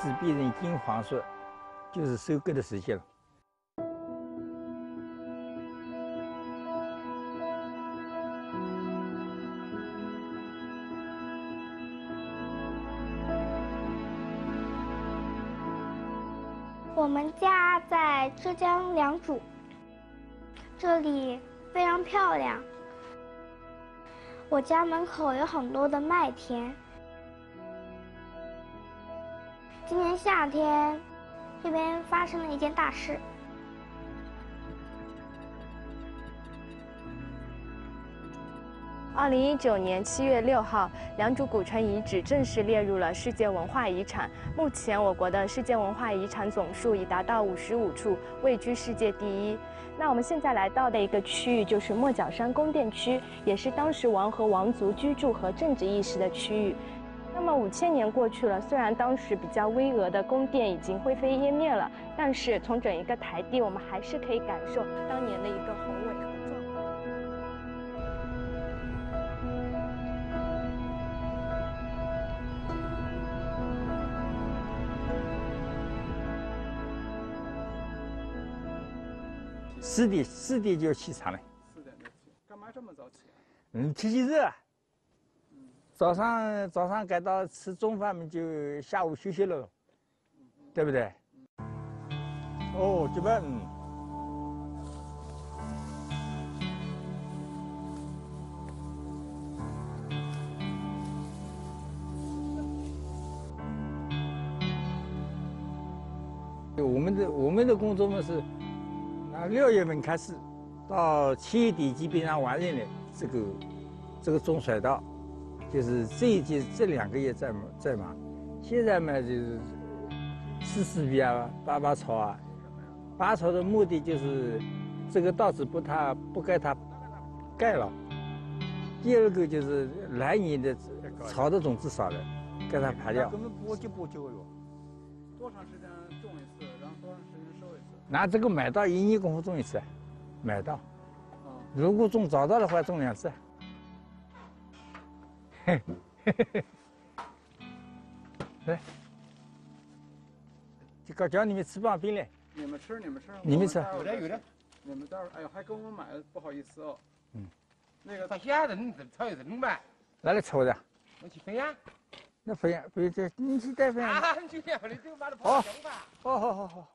麦子变成金黄色，就是收割的时间了。我们家在浙江良渚，这里非常漂亮。我家门口有很多的麦田。今年夏天，这边发生了一件大事。二零一九年七月六号，良渚古城遗址正式列入了世界文化遗产。目前，我国的世界文化遗产总数已达到五十五处，位居世界第一。那我们现在来到的一个区域就是莫角山宫殿区，也是当时王和王族居住和政治意识的区域。那么五千年过去了，虽然当时比较巍峨的宫殿已经灰飞烟灭了，但是从整一个台地，我们还是可以感受当年的一个宏伟和壮观。四点四点就起床了。四点就起，干嘛这么早起啊？嗯，天气热啊。早上早上赶到吃中饭嘛，就下午休息了，对不对？哦，这边。我们的我们的工作嘛是，啊六月份开始，到七月底基本上完成了这个这个种水稻，就是这一季这两个月在忙在忙，现在嘛就是四四比啊，拔拔草啊，拔草的目的就是这个稻子不它不该它盖了，第二个就是来年的草的种子少了，该它排掉。根本播就播就哟。多长时间种一次，然后多长时间收一次？拿这个买稻一年功夫种一次，买稻。啊，如果种早稻的话，种两次。嘿，嘿嘿嘿，来，这个叫你们吃棒冰嘞，你们吃，你们吃，你们吃有的有的，你们待会儿，哎呦，还给我们买，不好意思哦。嗯，那个他现在你炒一人吧，拿来炒的。我去分呀。那分呀，不是这，你去带分呀。啊，就这样的，就把它泡香吧。好好好好，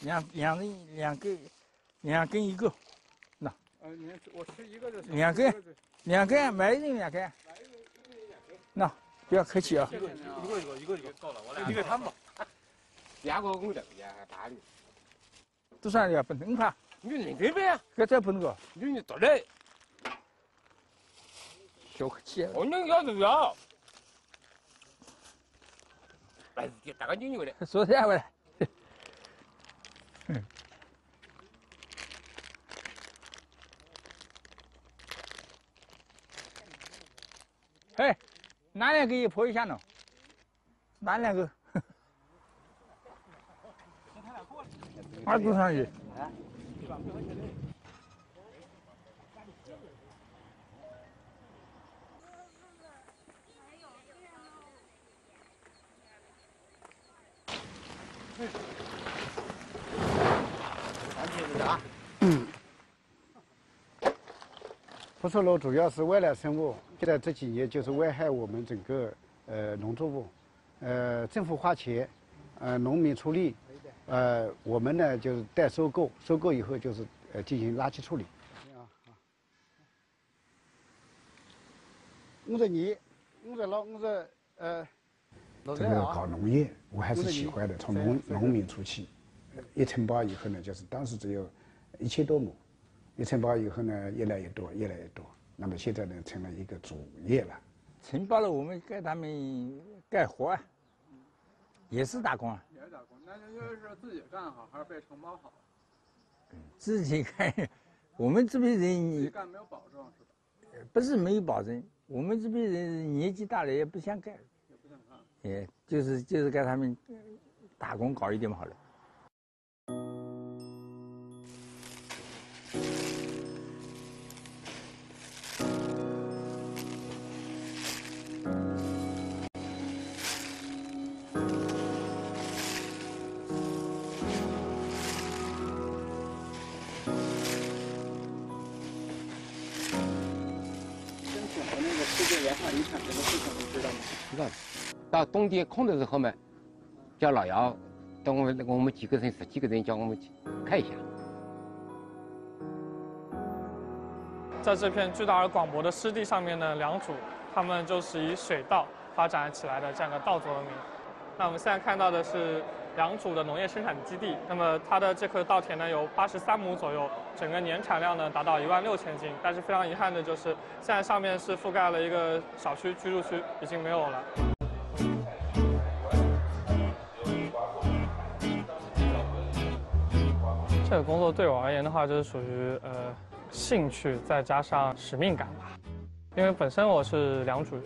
两两人两根，两根一个，那呃，你我吃一个就行。两根两根，买一人两根。那不要客气啊。一个一个一个一个够了，我俩一个汤吧。两个公的也还大的，多少要不能怕，你就认真呗，这再不能个，你就到来，小客气啊。哦，你要就要。哎，大个牛牛的，说啥话来？嘿，哪两个也泼一下呢？哪两个？二度上去。捕捉螺主要是外来生物，现在这几年就是危害我们整个呃农作物，呃政府花钱，呃农民出力，呃我们呢就是代收购，收购以后就是呃进行垃圾处理。我说你，我说老，我说呃，这个搞农业，我还是喜欢的。从农农民出去，一承包以后呢，就是当时只有一千多亩，一承包以后呢，越来越多，越来越多。那么现在呢，成了一个主业了。承包了，我们给他们干活啊，也是打工啊，也是打工，那就就是自己干好还是被承包好？自己干。我们这边自己干没有保证是吧？不是没有保证，我们这边人年纪大了也不想干，也不想干。也就是就是给他们打工搞一点嘛好了。产什么事情，你知道吗？知道。到冬天空的时候嘛，叫老姚，等我们我们几个人十几个人叫我们去看一下。在这片巨大而广博的湿地上面呢，良渚他们就是以水稻发展起来的这样的稻作文明。那我们现在看到的是良渚的农业生产基地，那么它的这棵稻田呢有八十三亩左右，整个年产量呢达到一万六千斤。但是非常遗憾的就是，现在上面是覆盖了一个小区居住区，已经没有了。这个工作对我而言的话，就是属于呃兴趣再加上使命感吧，因为本身我是良渚人。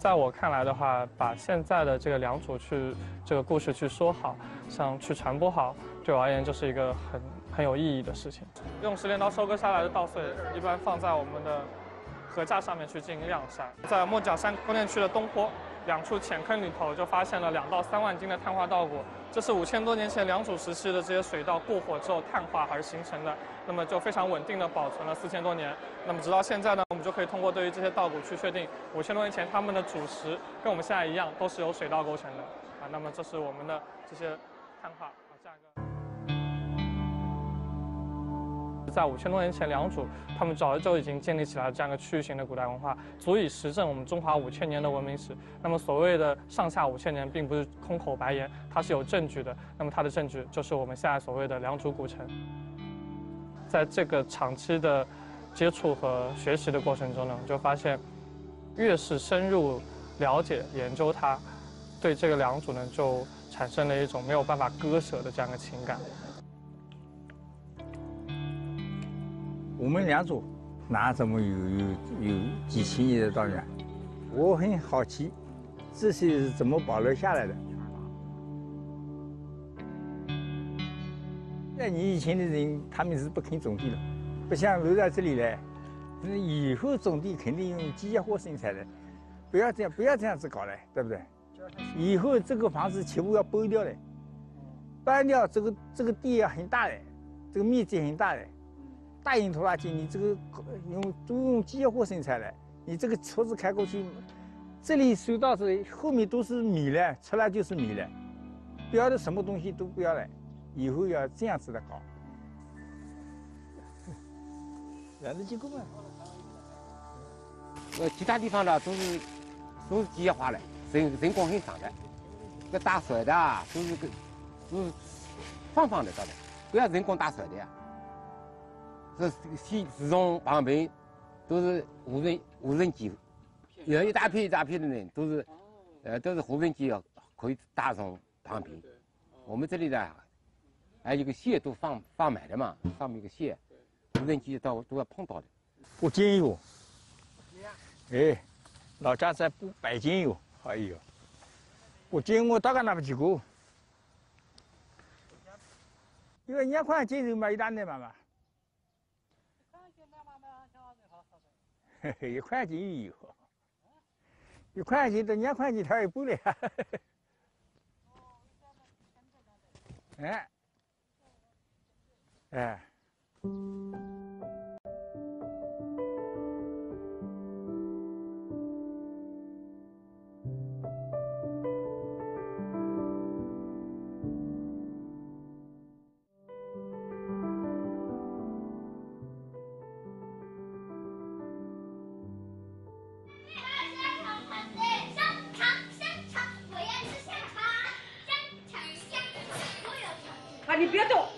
在我看来的话，把现在的这个良渚去这个故事去说好，像去传播好，对我而言就是一个很很有意义的事情。用石镰刀收割下来的稻穗，一般放在我们的禾架上面去进行晾晒。在莫角山供电区的东坡。两处浅坑里头就发现了两到三万斤的碳化稻谷，这是五千多年前良渚时期的这些水稻过火之后碳化而形成的，那么就非常稳定的保存了四千多年。那么直到现在呢，我们就可以通过对于这些稻谷去确定，五千多年前它们的主食跟我们现在一样，都是由水稻构成的。啊，那么这是我们的这些碳化。在五千多年前，良渚他们早就已经建立起来这样一个区域性的古代文化，足以实证我们中华五千年的文明史。那么所谓的上下五千年，并不是空口白言，它是有证据的。那么它的证据就是我们现在所谓的良渚古城。在这个长期的接触和学习的过程中呢，就发现，越是深入了解研究它，对这个良渚呢，就产生了一种没有办法割舍的这样的情感。我们两组哪怎么有有有几千年的道理啊？我很好奇，这些是怎么保留下来的？在你以前的人，他们是不肯种地的，不像留在这里来。以后种地肯定用机械化生产的，不要这样，不要这样子搞了，对不对？以后这个房子全部要剥掉了，搬掉这个这个地要很大的，这个面积很大的。大型拖拉机，你这个用都用机械化生产的，你这个车子开过去，这里收到是后面都是米了，出来就是米了，不要的什么东西都不要了，以后要这样子的搞。两个结构嘛。呃，其他地方呢都是都是机械化的，人人工很少的，这打水的啊都是个都是放放的，到的，不要人工打水的呀。这西自从旁边都是无人无人机，有一大片一大片的人都是，呃，都是无人机啊可以打从旁边。我们这里呢还有个线都放放满了嘛，上面一个线，无人机到都要碰到的。不建议哎，老家在不摆煎油，哎呦，我煎我大概那么几个，因为两块金油嘛，一大袋嘛嘛。一块钱一有，一块钱到两块钱挑一半嘞，哎，哎。你别动，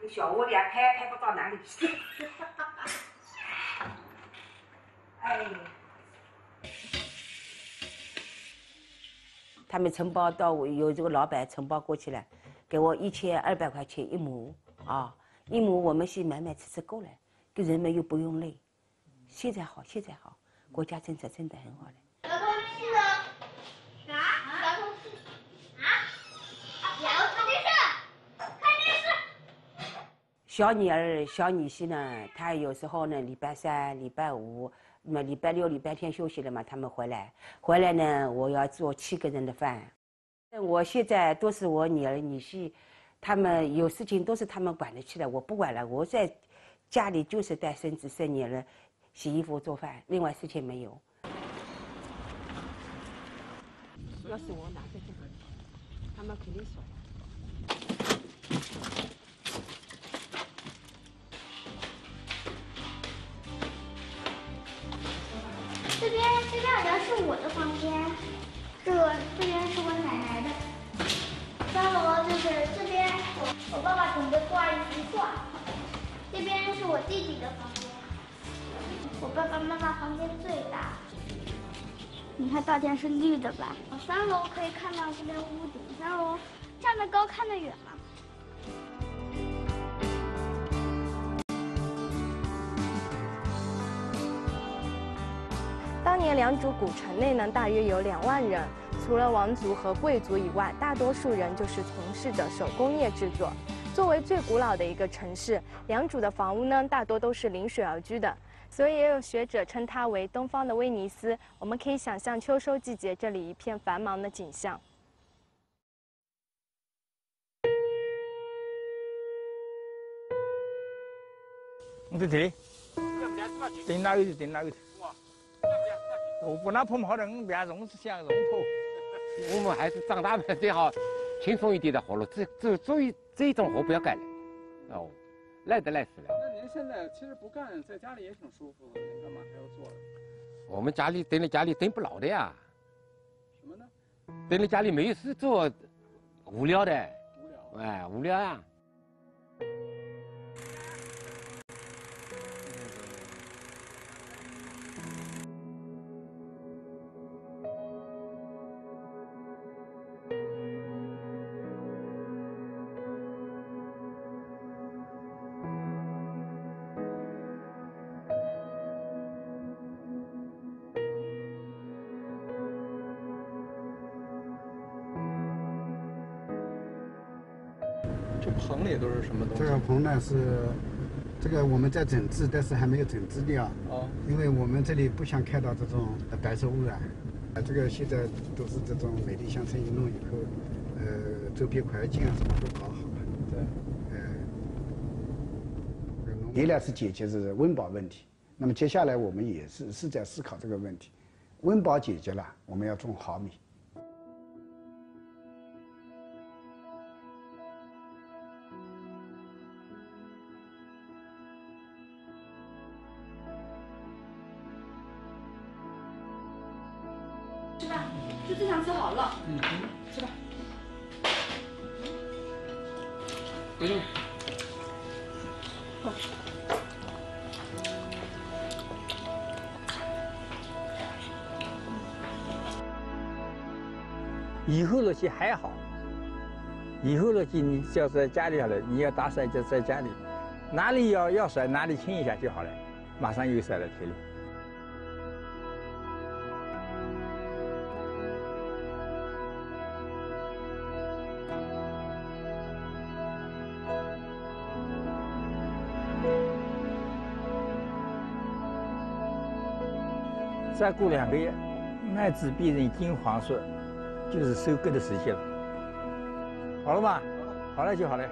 这小窝里还，拍拍不到哪里去。哎，他们承包到有这个老板承包过去了，给我一千二百块钱一亩啊，一亩我们先买买吃吃够了，给人们又不用累。现在好，现在好，国家政策真的很好了。小女儿、小女婿呢，他有时候呢，礼拜三、礼拜五，那么礼拜六、礼拜天休息了嘛，他们回来，回来呢，我要做七个人的饭。我现在都是我女儿、女婿，他们有事情都是他们管得起来，我不管了。我在家里就是带孙子孙女儿，洗衣服、做饭，另外事情没有。要是我拿这个，他们肯定说。是我的房间，这个这边是我奶奶的。三楼就是这边我我爸爸准备挂一幅画，这边是我弟弟的房间。我爸爸妈妈房间最大，你看大天是绿的吧？三楼可以看到这边屋顶，三楼站得高看得远年良渚古城内呢，大约有两万人，除了王族和贵族以外，大多数人就是从事着手工业制作。作为最古老的一个城市，良渚的房屋呢，大多都是临水而居的，所以也有学者称它为“东方的威尼斯”。我们可以想象秋收季节这里一片繁忙的景象。你在这里，顶哪个就顶哪个。我不拿碰炮的，我们不要弄想弄破。我们还是长大了最好轻松一点的活路，这这这一这一种活不要干了，哦，累得来死了。那您现在其实不干，在家里也挺舒服的，您干嘛还要做？我们家里蹲在家里蹲不牢的呀，什么呢？蹲在家里没有事做，无聊的，无聊。哎，无聊呀。这棚里都是什么东西？这个棚呢是，这个我们在整治，但是还没有整治掉。哦。因为我们这里不想看到这种白色污染。啊，这个现在都是这种美丽乡村一弄以后，呃，周边环境啊什么都搞好了。对。呃，一来是解决是温饱问题，那么接下来我们也是是在思考这个问题，温饱解决了，我们要种好米。吃吧，就这样吃好了。嗯，吃吧。不用。哦。以后那些还好，以后那些你只要在家里好了，你要打伞就在家里，哪里要要甩哪里清一下就好了，马上又甩到田里。再过两个月，麦子变成金黄色，就是收割的时间了。好了吗？好了就好了。